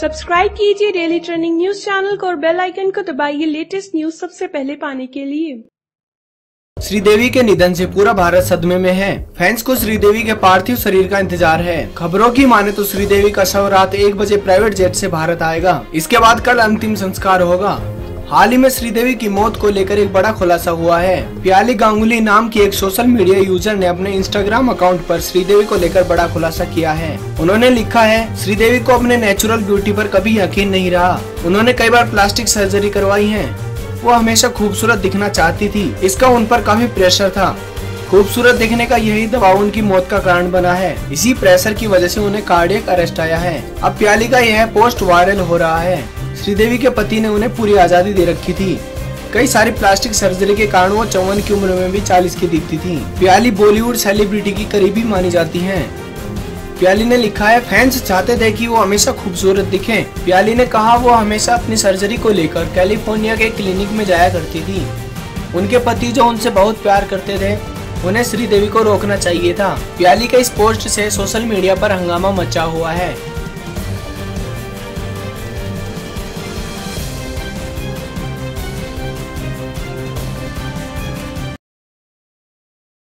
Subscribe कीजिए daily training news channel को और बेल आइकन को दबाइए लेटेस्ट न्यूज़ सबसे पहले पाने के लिए। श्रीदेवी के निधन से पूरा भारत सदमे में है। फैंस को श्रीदेवी के पार्थिव शरीर का इंतज़ार है। खबरों की माने तो श्रीदेवी का शव रात एक बजे प्राइवेट जेट से भारत आएगा। इसके बाद कल अंतिम संस्कार होगा। हाल ही में श्रीदेवी की मौत को लेकर एक बड़ा खुलासा हुआ है। प्याली गांगुली नाम की एक सोशल मीडिया यूज़र ने अपने इंस्टाग्राम अकाउंट पर श्रीदेवी को लेकर बड़ा खुलासा किया है। उन्होंने लिखा है, श्रीदेवी को अपने नेचुरल ब्यूटी पर कभी यकीन नहीं रहा। उन्होंने कई बार प्लास्टिक सर्जरी करवाई है। वो हमेशा खूबसूरत दिखना चाहती थी। इसका उन पर काफ़ी प्रेशर था। खूबसूरत दिखने का यही दबाव उनकी मौत का कारण बना है। इसी प्रेशर की वजह से उन्हें कार्डियक अरेस्ट आया है। अब प्याली का यह पोस्ट वायरल हो रहा है। श्रीदेवी के पति ने उन्हें पूरी आज़ादी दे रखी थी। कई सारी प्लास्टिक सर्जरी के कारण वो चौवन की उम्र में भी चालीस की दिखती थी। प्याली बॉलीवुड सेलिब्रिटी की करीबी मानी जाती हैं। प्याली ने लिखा है, फैंस चाहते थे कि वो हमेशा खूबसूरत दिखें। प्याली ने कहा, वो हमेशा अपनी सर्जरी को लेकर कैलिफ़ोर्निया के क्लिनिक में जाया करती थी। उनके पति जो उनसे बहुत प्यार करते थे, उन्हें श्रीदेवी को रोकना चाहिए था। प्याली के इस पोस्ट से सोशल मीडिया पर हंगामा मचा हुआ है।